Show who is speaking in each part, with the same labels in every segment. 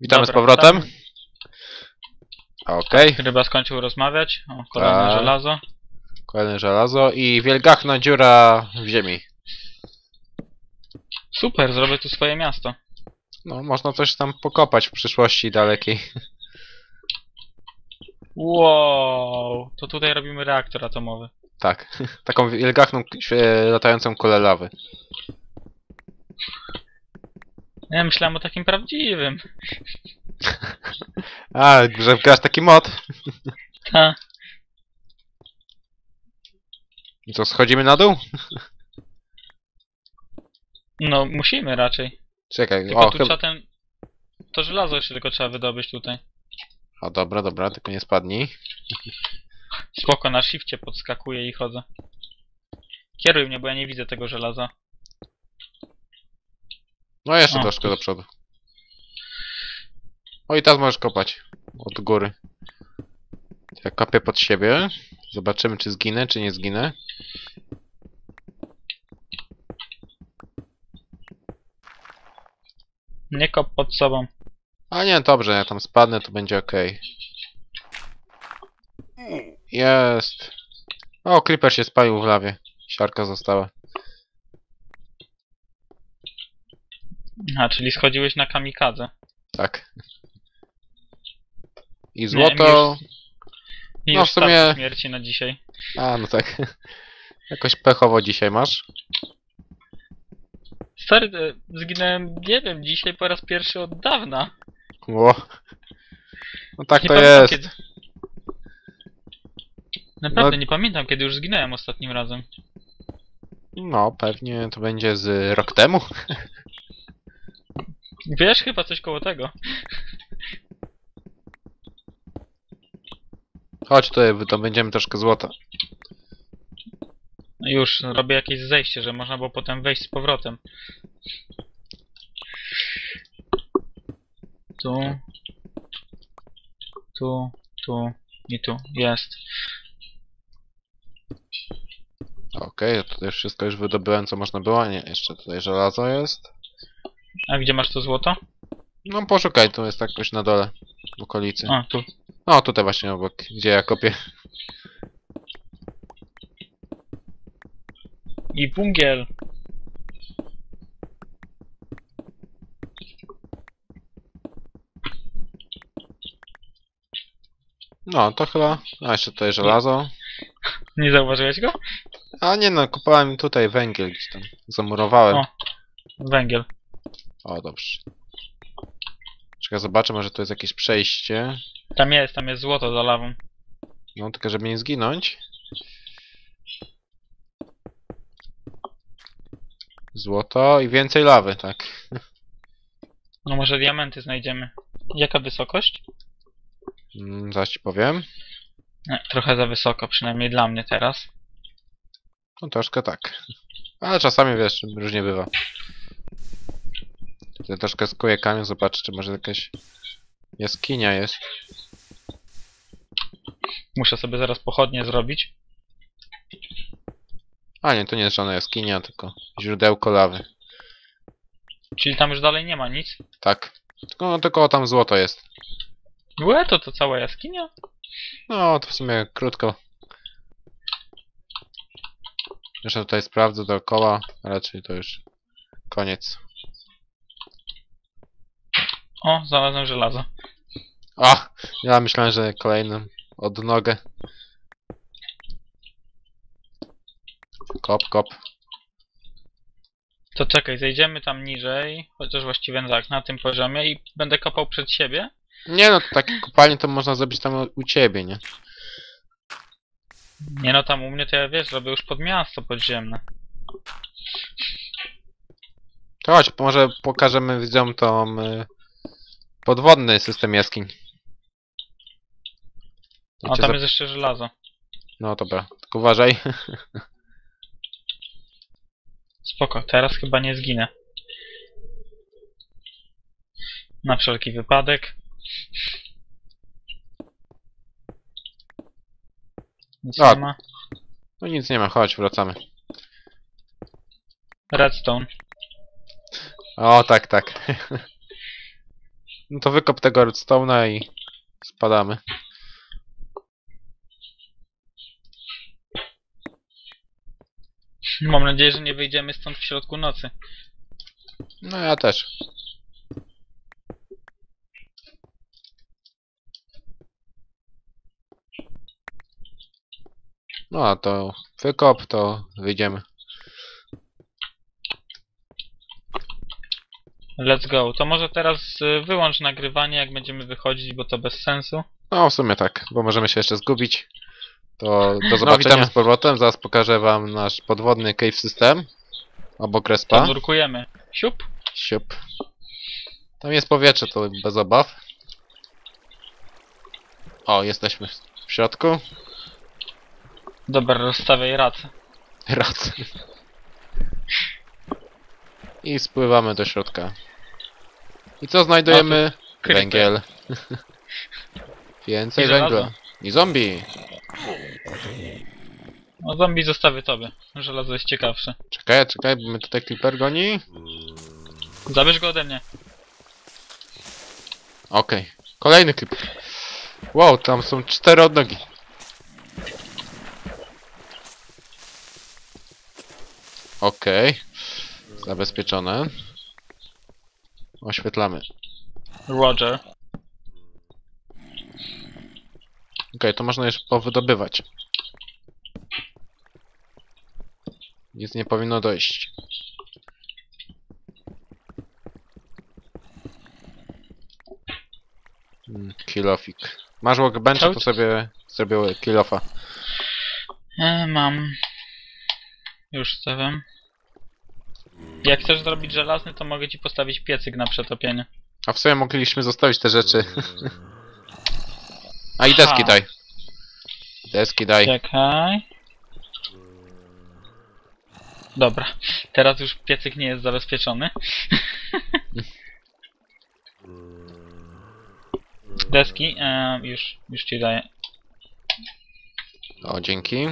Speaker 1: Witamy z
Speaker 2: Dobra,
Speaker 1: powrotem.
Speaker 2: tam
Speaker 1: Okej,
Speaker 2: Ryba skończył rozmawiać. O, kolejne
Speaker 1: Tak.
Speaker 2: żelazo.
Speaker 1: kolejne żelazo i wielgachna dziura w ziemi.
Speaker 2: Super, zrobię tu swoje miasto.
Speaker 1: No, można coś tam pokopać w przyszłości dalekiej.
Speaker 2: Wow, to tutaj robimy reaktor atomowy.
Speaker 1: Tak, taką wielgachną, świe- latającą kulę lawy.
Speaker 2: Ja myślałem o takim prawdziwym.
Speaker 1: A, że grasz taki mod.
Speaker 2: Ta.
Speaker 1: I co, schodzimy na dół?
Speaker 2: No, musimy raczej.
Speaker 1: Czekaj,
Speaker 2: Tylko
Speaker 1: o,
Speaker 2: tu
Speaker 1: chyba...
Speaker 2: trzeba ten... To żelazo jeszcze tylko trzeba wydobyć tutaj.
Speaker 1: O, dobra, dobra, tylko nie spadnij.
Speaker 2: Spoko, na shifcie podskakuję i chodzę. Kieruj mnie, bo ja nie widzę tego żelaza.
Speaker 1: No, jeszcze
Speaker 2: O,
Speaker 1: troszkę do przodu. O, i teraz możesz kopać. Od góry. Ja kopię pod siebie. Zobaczymy, czy zginę, czy nie zginę.
Speaker 2: Nie kop pod sobą.
Speaker 1: A nie, dobrze, ja tam spadnę, to będzie ok. Jest. O, Creeper się spalił w lawie. Siarka została.
Speaker 2: A, czyli schodziłeś na kamikadze.
Speaker 1: Tak. I złoto...
Speaker 2: I
Speaker 1: No,
Speaker 2: już
Speaker 1: w sumie-
Speaker 2: śmierci na dzisiaj.
Speaker 1: A, no tak. Jakoś pechowo dzisiaj masz.
Speaker 2: Stary, e, zginąłem, nie wiem, dzisiaj po raz pierwszy od dawna.
Speaker 1: Ło. No tak
Speaker 2: nie
Speaker 1: to
Speaker 2: pamiętam,
Speaker 1: jest.
Speaker 2: Kiedy... Naprawdę,
Speaker 1: No-
Speaker 2: nie pamiętam, kiedy już zginąłem ostatnim razem.
Speaker 1: No, pewnie to będzie z rok temu.
Speaker 2: Wiesz, chyba coś koło tego.
Speaker 1: Chodź tutaj, to będziemy troszkę złota.
Speaker 2: No Już, robię jakieś zejście, że można było potem wejść z powrotem. Tu. Tu, tu i tu. Jest.
Speaker 1: Okej, to tutaj wszystko już wydobyłem, co można było. Nie, jeszcze tutaj żelazo jest.
Speaker 2: A gdzie masz to złoto?
Speaker 1: No poszukaj, tu jest jakoś na dole, w okolicy.
Speaker 2: A, tu.
Speaker 1: No, tutaj właśnie obok, gdzie ja kopię.
Speaker 2: I bungiel.
Speaker 1: No, to chyba... A, jeszcze tutaj żelazo.
Speaker 2: Nie zauważyłeś go?
Speaker 1: A nie no, kupowałem tutaj węgiel gdzieś tam. Zamurowałem.
Speaker 2: O. Węgiel.
Speaker 1: O, dobrze. Czekaj, zobaczę, może to jest jakieś przejście.
Speaker 2: Tam jest, tam jest złoto za lawą.
Speaker 1: No, tylko żeby nie zginąć. Złoto i więcej lawy, tak.
Speaker 2: No może diamenty znajdziemy. Jaka wysokość?
Speaker 1: Mm, zaś ci powiem.
Speaker 2: Nie, trochę za wysoko, przynajmniej dla mnie teraz.
Speaker 1: No troszkę tak. Ale czasami wiesz, różnie bywa. Tutaj troszkę skuję kamień, zobaczę, czy może jakaś jaskinia jest.
Speaker 2: Muszę sobie zaraz pochodnie zrobić.
Speaker 1: A nie, to nie jest żadna jaskinia, tylko źródełko lawy.
Speaker 2: Czyli tam już dalej nie ma nic.
Speaker 1: Tak. Tylko, no, tylko tam złoto jest.
Speaker 2: Łe, to to cała jaskinia?
Speaker 1: No, to w sumie krótko. Jeszcze tutaj sprawdzę dookoła, raczej to już koniec.
Speaker 2: O, znalazłem żelazo.
Speaker 1: A! Ja myślałem, że kolejną odnogę. Kop, kop.
Speaker 2: To czekaj, zejdziemy tam niżej, chociaż właściwie tak, na tym poziomie i będę kopał przed siebie.
Speaker 1: Nie no, takie kopalnie to można zrobić tam u ciebie, nie?
Speaker 2: Nie no, tam u mnie to ja wiesz, robię już pod miasto podziemne.
Speaker 1: To chodź, może pokażemy widzom tą y, podwodny system jaskiń.
Speaker 2: O,
Speaker 1: Cię
Speaker 2: tam
Speaker 1: za-
Speaker 2: jest jeszcze żelazo.
Speaker 1: No dobra, tylko uważaj.
Speaker 2: Spoko, teraz chyba nie zginę. Na wszelki wypadek. Nic
Speaker 1: A.
Speaker 2: nie ma.
Speaker 1: No nic nie ma, chodź, wracamy.
Speaker 2: Redstone.
Speaker 1: O, tak, tak. No to wykop tego redstone'a i spadamy.
Speaker 2: Mam nadzieję, że nie wyjdziemy stąd w środku nocy.
Speaker 1: No ja też. No a to wykop, to wyjdziemy.
Speaker 2: Let's go. To może teraz y, wyłącz nagrywanie, jak będziemy wychodzić, bo to bez sensu.
Speaker 1: No w sumie tak, bo możemy się jeszcze zgubić. To do
Speaker 2: No,
Speaker 1: zobaczenia
Speaker 2: witamy.
Speaker 1: z powrotem. Zaraz pokażę wam nasz podwodny cave system. Obok
Speaker 2: To
Speaker 1: respa.
Speaker 2: nurkujemy. Siup.
Speaker 1: Siup. Tam jest powietrze, to bez obaw. O, jesteśmy w środku.
Speaker 2: Dobra, rozstawiaj racę.
Speaker 1: Raz. I spływamy do środka. I co znajdujemy?
Speaker 2: Creeper.
Speaker 1: Węgiel. Więcej
Speaker 2: I żelazo.
Speaker 1: węgla. I zombie.
Speaker 2: No zombie zostawię tobie. Żelazo jest ciekawsze.
Speaker 1: Czekaj, czekaj, bo mnie tutaj creeper goni.
Speaker 2: Zabierz go ode mnie.
Speaker 1: Okej. Kolejny creeper. Wow, tam są cztery odnogi. Okej. Zabezpieczone. Oświetlamy.
Speaker 2: Roger.
Speaker 1: Okej, to można już powydobywać. Nic nie powinno dojść. Mm, Kilofik. Masz workbencha, to sobie zrobię kilofa.
Speaker 2: E, mam. Już stawiam. Jak chcesz zrobić żelazny, to mogę ci postawić piecyk na przetopienie.
Speaker 1: A w sumie mogliśmy zostawić te rzeczy. A i deski
Speaker 2: Ha.
Speaker 1: daj. Deski daj.
Speaker 2: Czekaj. Dobra, teraz już piecyk nie jest zabezpieczony. Deski, już, już ci daję.
Speaker 1: O, dzięki.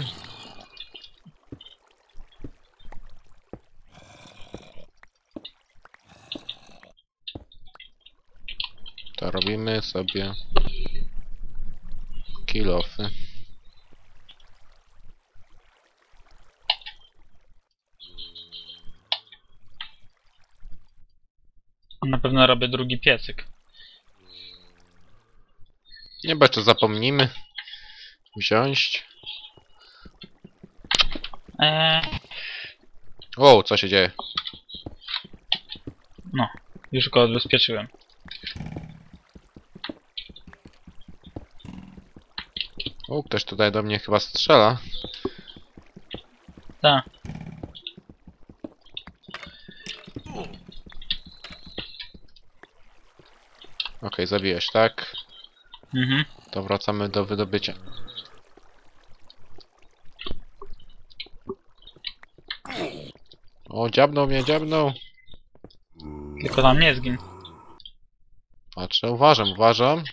Speaker 1: Robimy sobie kilofy.
Speaker 2: Na pewno robię drugi piecyk.
Speaker 1: Nie, jeszcze zapomnimy wziąć.
Speaker 2: E,
Speaker 1: Wow, co się dzieje?
Speaker 2: już go odbezpieczyłem.
Speaker 1: O, ktoś tutaj do mnie chyba strzela.
Speaker 2: Tak.
Speaker 1: Okej, zabiłeś, tak?
Speaker 2: Mhm.
Speaker 1: To wracamy do wydobycia. O, dziabnął mnie, dziabnął.
Speaker 2: Tylko tam nie zgin.
Speaker 1: Patrzę, uważam, uważam.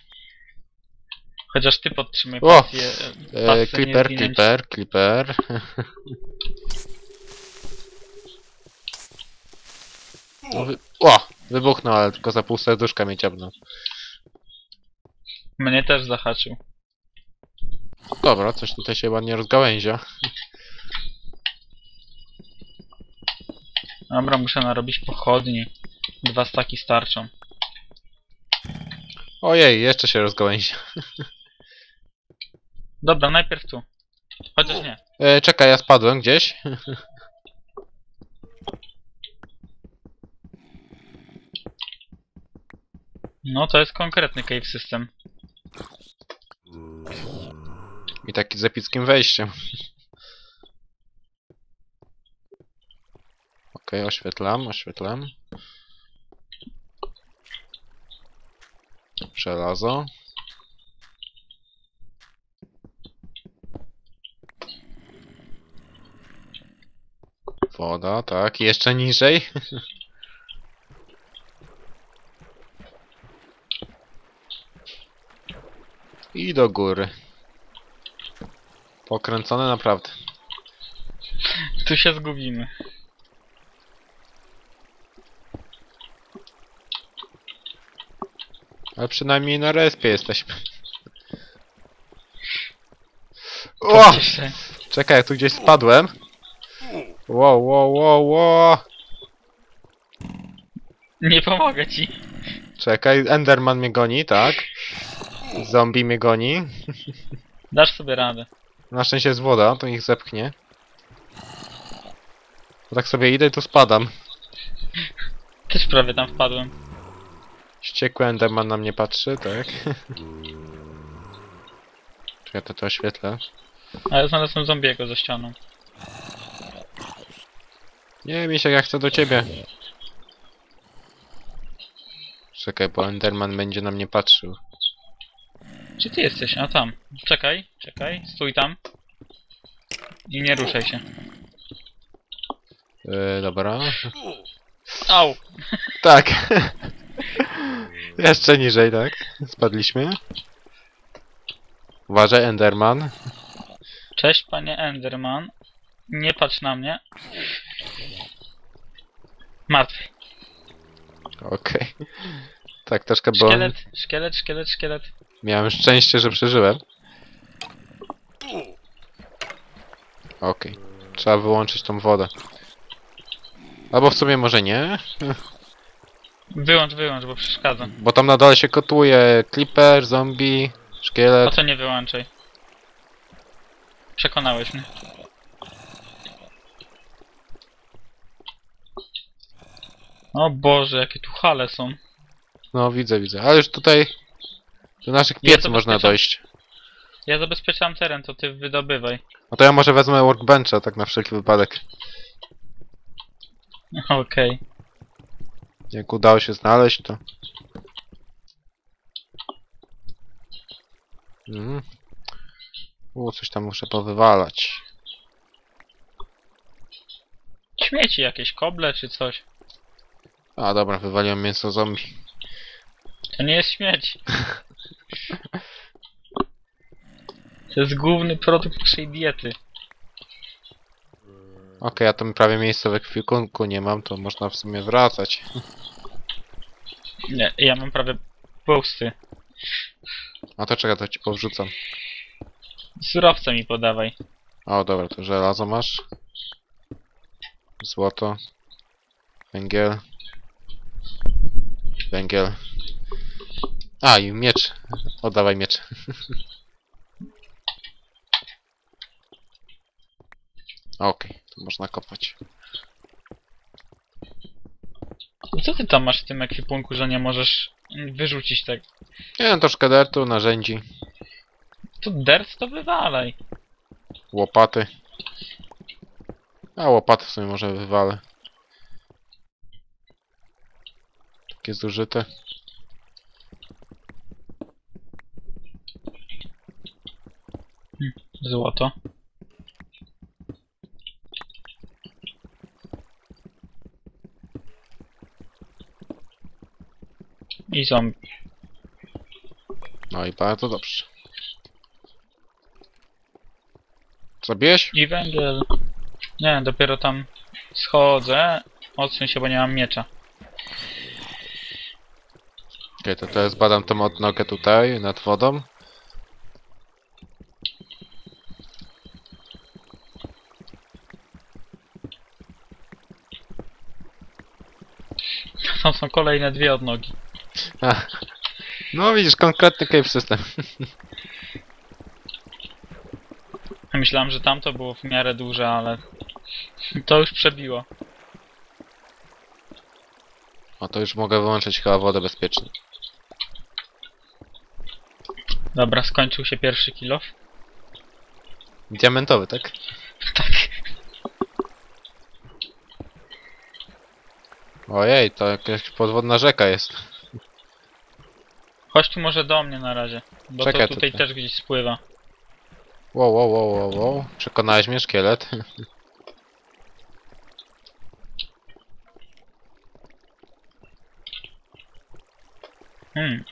Speaker 2: Chociaż ty podtrzymaj
Speaker 1: O!
Speaker 2: pasję.
Speaker 1: E,
Speaker 2: pasję
Speaker 1: clipper,
Speaker 2: nie zginąć.
Speaker 1: clipper, clipper. No wy... O! Wybuchnął, ale tylko za pół serduszka mnie dziabnął.
Speaker 2: Mnie też zahaczył.
Speaker 1: Dobra, coś tutaj się ładnie rozgałęzia.
Speaker 2: Dobra, muszę narobić pochodni. Dwa staki starczą.
Speaker 1: Ojej, jeszcze się rozgałęzia.
Speaker 2: Dobra, najpierw tu. Chociaż nie.
Speaker 1: E, czekaj, ja spadłem gdzieś.
Speaker 2: No to jest konkretny cave system.
Speaker 1: I taki z epickim wejściem. Okej, oświetlam, oświetlam. Żelazo. Woda, tak, jeszcze niżej. I do góry. Pokręcone naprawdę.
Speaker 2: Tu się zgubimy.
Speaker 1: Ale przynajmniej na respie jesteśmy. O! Czekaj, tu gdzieś spadłem. Wow, wow, wow, wow.
Speaker 2: Nie pomogę ci.
Speaker 1: Czekaj, Enderman mnie goni, tak? Zombie mnie goni.
Speaker 2: Dasz sobie radę.
Speaker 1: Na szczęście jest woda, to ich zepchnie. Bo tak sobie idę i tu spadam.
Speaker 2: Też prawie tam wpadłem.
Speaker 1: Ściekły Enderman na mnie patrzy, tak? Czekaj, to to oświetlę.
Speaker 2: Ale znalazłem zombiego za ścianą.
Speaker 1: Nie, Misiek, ja chcę do ciebie. Czekaj, bo Enderman będzie na mnie patrzył.
Speaker 2: Gdzie ty jesteś? A tam. Czekaj, czekaj, stój tam. I nie ruszaj się.
Speaker 1: Yy, dobra.
Speaker 2: Au!
Speaker 1: Tak. Jeszcze niżej, tak? Spadliśmy. Uważaj, Enderman.
Speaker 2: Cześć panie Enderman. Nie patrz na mnie. Martwy.
Speaker 1: Okej. Tak, troszkę bo
Speaker 2: Szkielet, szkielet, szkielet, szkielet.
Speaker 1: miałem szczęście, że przeżyłem. Okej. Trzeba wyłączyć tą wodę. Albo w sumie może nie,
Speaker 2: Wyłącz, wyłącz, bo przeszkadza.
Speaker 1: bo tam na dole się kotuje Clipper, zombie, szkielet.
Speaker 2: co nie wyłączaj? Przekonałeś mnie. O Boże, jakie tu hale są.
Speaker 1: No widzę, widzę. Ale już tutaj do naszych
Speaker 2: Ja
Speaker 1: piec
Speaker 2: to
Speaker 1: można
Speaker 2: bezpieczam.
Speaker 1: dojść.
Speaker 2: Ja zabezpieczam teren, to ty wydobywaj.
Speaker 1: No to ja może wezmę workbencha, tak na wszelki wypadek.
Speaker 2: Okej.
Speaker 1: Jak udało się znaleźć, to... Mhm. U, coś tam muszę powywalać.
Speaker 2: Śmieci jakieś, koble czy coś.
Speaker 1: A dobra, wywaliłem mięso zombie.
Speaker 2: To nie jest śmieć. To jest główny produkt naszej diety.
Speaker 1: Okej, ja tam prawie miejsca w ekwipunku nie mam, to można w sumie wracać.
Speaker 2: Nie, ja mam prawie pusty.
Speaker 1: A to czekaj, to ci powrzucam.
Speaker 2: Surowce mi podawaj.
Speaker 1: O, dobra, to żelazo masz. Złoto. Węgiel. Węgiel. A, i miecz. Oddawaj miecz. Okej, to można kopać.
Speaker 2: Co ty tam masz w tym ekwipunku, że nie możesz wyrzucić tego?
Speaker 1: Nie wiem, troszkę dertu, narzędzi,
Speaker 2: To dirt to wywalaj.
Speaker 1: łopaty. A, łopaty w sumie może wywalę. Takie zużyte.
Speaker 2: Złoto. I zombie.
Speaker 1: No i bardzo dobrze. Zabiłeś?
Speaker 2: I węgiel. Nie, dopiero tam schodzę. Odsuń się, bo nie mam miecza.
Speaker 1: Okej, to teraz badam tą odnogę tutaj, nad wodą.
Speaker 2: Tam są kolejne dwie odnogi.
Speaker 1: A, no widzisz, konkretny cave system.
Speaker 2: Myślałem, że tamto było w miarę duże, ale to już przebiło.
Speaker 1: O, to już mogę wyłączyć chyba wodę bezpiecznie.
Speaker 2: Dobra, skończył się pierwszy kilof.
Speaker 1: Diamentowy, tak?
Speaker 2: Tak.
Speaker 1: Ojej, to jakaś podwodna rzeka jest.
Speaker 2: Chodź tu może do mnie na razie, bo
Speaker 1: Czekaj
Speaker 2: to tutaj
Speaker 1: tutaj.
Speaker 2: też gdzieś spływa.
Speaker 1: Wow, wow, wow, wow, wow. Przekonałeś mnie, szkielet.
Speaker 2: Hmm.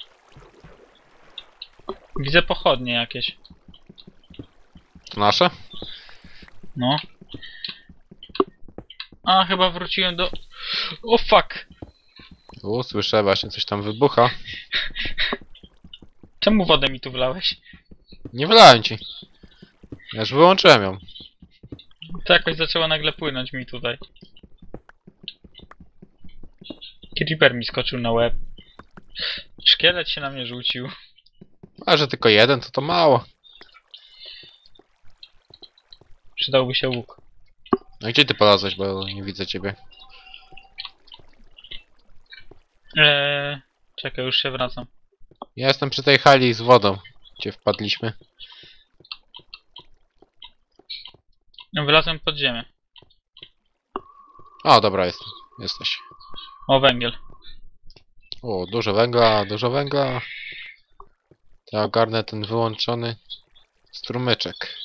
Speaker 2: Widzę pochodnie jakieś.
Speaker 1: To nasze?
Speaker 2: No. A, chyba wróciłem do... O fuck!
Speaker 1: U, słyszę, właśnie coś tam wybucha.
Speaker 2: Czemu wodę mi tu wlałeś?
Speaker 1: Nie wylałem ci. Ja już wyłączyłem ją.
Speaker 2: To jakoś zaczęło nagle płynąć mi tutaj. Creeper mi skoczył na łeb. Szkielet się na mnie rzucił.
Speaker 1: A że tylko jeden, to to mało.
Speaker 2: Przydałby się łuk.
Speaker 1: No gdzie ty polazłeś, bo nie widzę ciebie.
Speaker 2: Eee, czekaj, już się wracam.
Speaker 1: Ja jestem przy tej hali z wodą, gdzie wpadliśmy.
Speaker 2: No, Wylazłem pod ziemię.
Speaker 1: O, dobra, jest. Jesteś.
Speaker 2: O, węgiel.
Speaker 1: O, dużo węgla, dużo węgla. Ja ogarnę ten wyłączony strumyczek.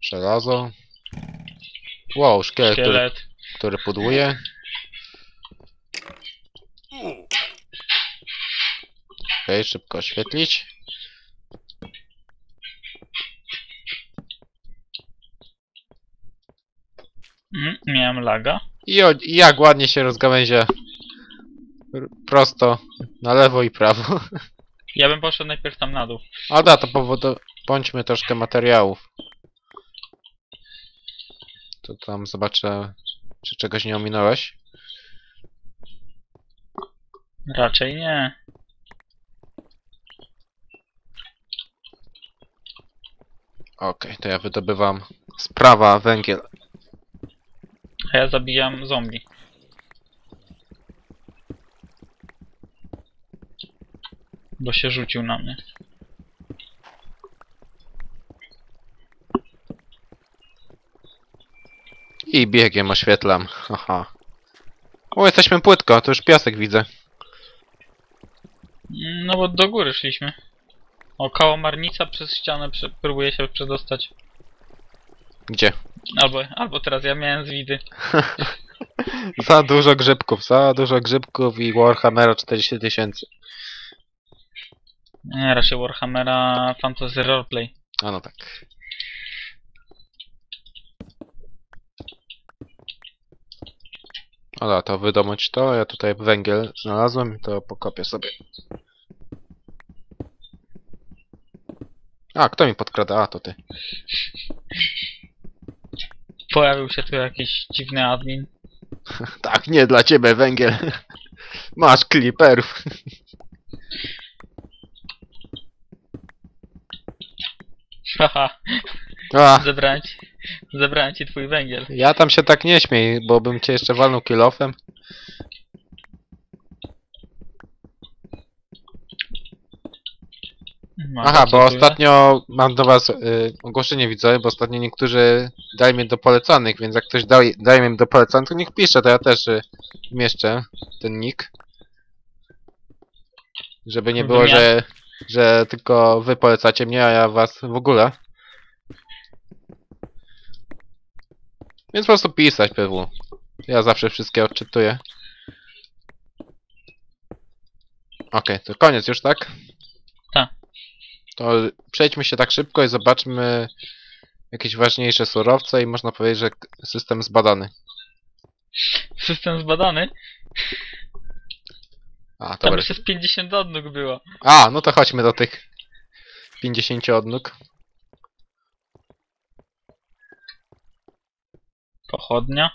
Speaker 1: Żelazo. Wow, szkielet, Który,
Speaker 2: Szkielet.
Speaker 1: który pudłuje. Okej, szybko oświetlić.
Speaker 2: Mm, miałem laga.
Speaker 1: I, o, I jak ładnie się rozgałęzia prosto na lewo i prawo.
Speaker 2: Ja bym poszedł najpierw tam na dół.
Speaker 1: A da, to powodu... bądźmy troszkę materiałów. To tam zobaczę, czy czegoś nie ominąłeś.
Speaker 2: Raczej nie.
Speaker 1: Okej, to ja wydobywam sprawa węgiel.
Speaker 2: A ja zabijam zombie. Bo się rzucił na mnie.
Speaker 1: I biegiem oświetlam. Haha. O, jesteśmy płytko, to już piasek widzę.
Speaker 2: Mm, No bo do góry szliśmy. O, kałamarnica przez ścianę prze próbuje się przedostać.
Speaker 1: Gdzie?
Speaker 2: Albo, albo teraz ja miałem zwidy.
Speaker 1: Za dużo grzybków, za dużo grzybków i Warhammera 40 tysięcy.
Speaker 2: Nie, raczej Warhammera Fantasy Roleplay.
Speaker 1: A no tak. Ola, to wydomać to, ja tutaj węgiel znalazłem, to pokopię sobie. A, kto mi podkrada? A, to ty.
Speaker 2: Pojawił się tu jakiś dziwny admin.
Speaker 1: Tak, nie dla ciebie węgiel. Masz kliperów.
Speaker 2: Haha,
Speaker 1: A,
Speaker 2: zebrałem ci, ci twój węgiel.
Speaker 1: ja tam się tak nie śmiej, bo bym cię jeszcze walnął kilofem.
Speaker 2: No,
Speaker 1: Aha, bo
Speaker 2: dziękuję.
Speaker 1: ostatnio mam do was y, ogłoszenie widzowe, bo ostatnio niektórzy dali mnie do polecanych, więc jak ktoś daje, daje mnie do polecanych, to niech pisze, to ja też y, mieszczę ten nick. Żeby nie było, że, że tylko wy polecacie mnie, a ja was w ogóle. Więc po prostu pisać PW. Ja zawsze wszystkie odczytuję. Okej, to koniec już, tak?
Speaker 2: Tak.
Speaker 1: To przejdźmy się tak szybko i zobaczmy jakieś ważniejsze surowce i można powiedzieć, że system zbadany.
Speaker 2: System zbadany.
Speaker 1: A,
Speaker 2: Tam
Speaker 1: dobra.
Speaker 2: jeszcze z 50 odnóg było.
Speaker 1: A, no to chodźmy do tych 50 odnóg.
Speaker 2: Pochodnia.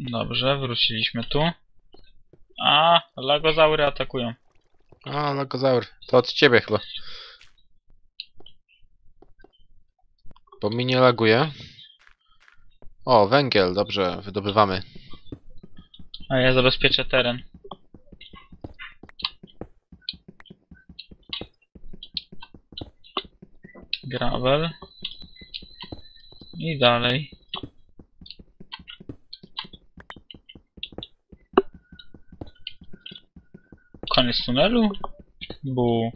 Speaker 2: Dobrze, wróciliśmy tu. A, lagozaury atakują.
Speaker 1: A, logozaur. To od ciebie chyba. Bo mi nie laguje. O, węgiel, dobrze, wydobywamy.
Speaker 2: A ja zabezpieczę teren. Gravel. I dalej. Koniec tunelu? Bu.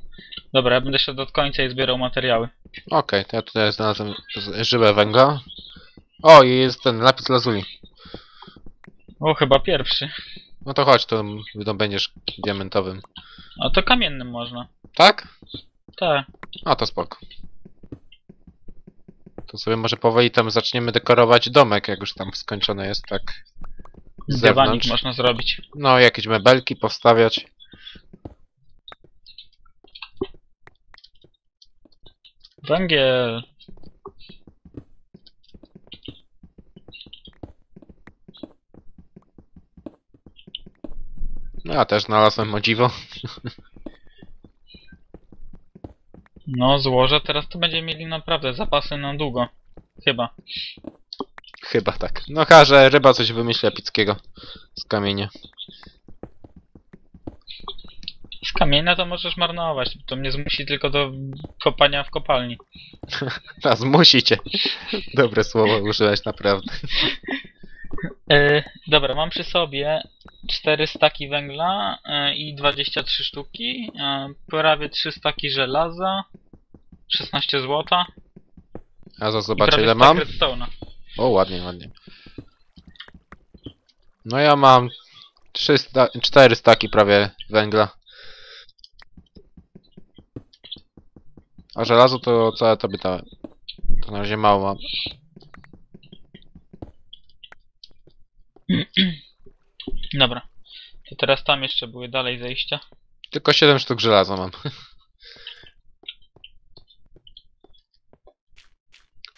Speaker 2: Dobra, ja będę szedł od końca i zbierał materiały.
Speaker 1: Okej, to ja tutaj znalazłem żyłę węgla. O, i jest ten lapis lazuli.
Speaker 2: O, chyba pierwszy.
Speaker 1: No to chodź, to wydobędziesz diamentowym.
Speaker 2: A to kamiennym można.
Speaker 1: Tak?
Speaker 2: Tak.
Speaker 1: A to spoko. To sobie może powoli tam zaczniemy dekorować domek, jak już tam skończony jest, tak? z
Speaker 2: Dywanik
Speaker 1: zewnątrz.
Speaker 2: można zrobić.
Speaker 1: No, jakieś mebelki powstawiać.
Speaker 2: Węgiel.
Speaker 1: No, ja też znalazłem o dziwo.
Speaker 2: No, złożę. Teraz to będziemy mieli naprawdę zapasy na długo. Chyba.
Speaker 1: Chyba tak. No że ryba coś wymyśli epickiego z kamienia.
Speaker 2: Z kamienia to możesz marnować. To mnie zmusi tylko do kopania w kopalni.
Speaker 1: A zmusicie. Dobre słowo użyłeś naprawdę.
Speaker 2: E, dobra, mam przy sobie 4 staki węgla e, i 23 sztuki, e, prawie 3 staki żelaza, 16 złota
Speaker 1: A za zobaczę ile mam. O, ładnie, ładnie. No ja mam 300, 4 staki prawie węgla. A żelazo to całe to by dałem. To na razie mało mam.
Speaker 2: Dobra, to teraz tam jeszcze były dalej zejścia.
Speaker 1: Tylko 7 sztuk żelaza mam.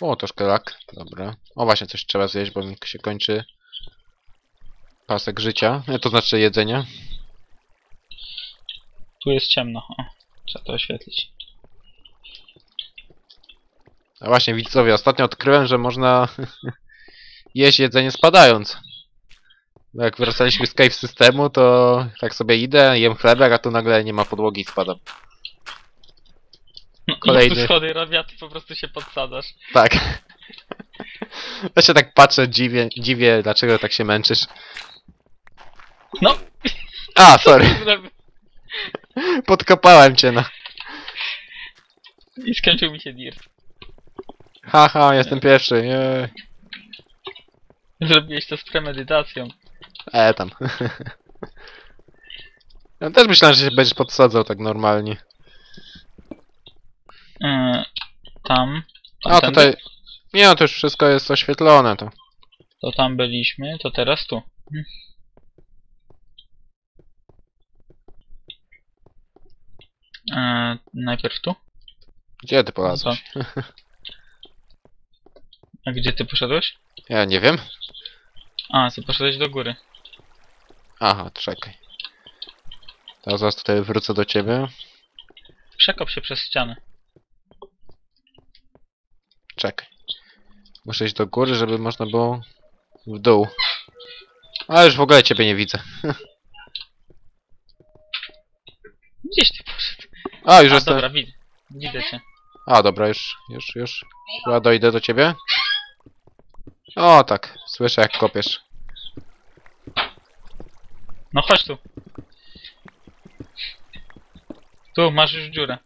Speaker 1: O, troszkę lak. Dobra. O, właśnie coś trzeba zjeść, bo mi się kończy pasek życia. To znaczy jedzenia.
Speaker 2: Tu jest ciemno, o, trzeba to oświetlić.
Speaker 1: A właśnie, widzowie, ostatnio odkryłem, że można jeść jedzenie spadając. Jak wracaliśmy z cave systemu, to tak sobie idę, jem chlebek, a tu nagle nie ma podłogi i spadam.
Speaker 2: No,
Speaker 1: Kolejny.
Speaker 2: tu schody robią, ty po prostu się podsadzasz.
Speaker 1: Tak. Ja się tak patrzę, dziwię, dziwię, dlaczego tak się męczysz.
Speaker 2: No,
Speaker 1: A, sorry, podkopałem cię na...
Speaker 2: I skończył mi się dirt.
Speaker 1: Haha, jestem pierwszy, jej.
Speaker 2: Zrobiłeś to z premedytacją.
Speaker 1: E, tam. Ja też myślałem, że się będziesz podsadzał tak normalnie.
Speaker 2: E, tam.
Speaker 1: A
Speaker 2: tamtędy.
Speaker 1: tutaj... Nie, no to już wszystko jest oświetlone, to...
Speaker 2: To tam byliśmy, to teraz tu. Hmm. E, najpierw tu?
Speaker 1: Gdzie ty polazłeś?
Speaker 2: A gdzie ty poszedłeś?
Speaker 1: Ja nie wiem.
Speaker 2: A, ty poszedłeś do góry.
Speaker 1: Aha, czekaj. To zaraz tutaj wrócę do ciebie.
Speaker 2: Przekop się przez ścianę.
Speaker 1: Czekaj. Muszę iść do góry, żeby można było w dół. A już w ogóle ciebie nie widzę.
Speaker 2: Gdzieś ty poszedł.
Speaker 1: A, już
Speaker 2: A,
Speaker 1: jestem.
Speaker 2: dobra, widzę. Widzę cię.
Speaker 1: A, dobra, już, już, już. Chyba dojdę do ciebie. O, tak. Słyszę jak kopiesz.
Speaker 2: No chodź tu. Tu, masz już dziurę.